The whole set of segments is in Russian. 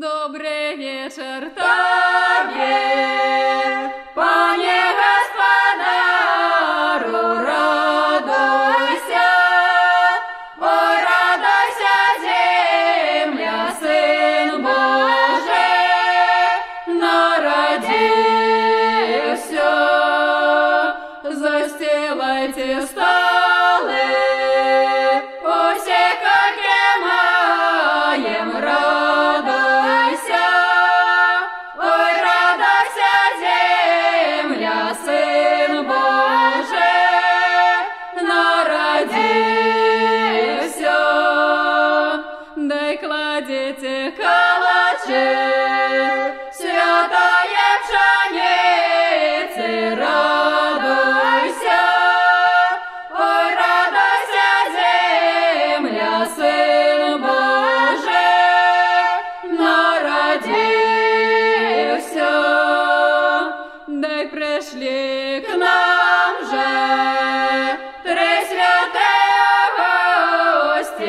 Добрый вечер, Таве, пане господару, радуйся, о, радуйся, земля, Сын Божий, народился, застилайте стол.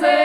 say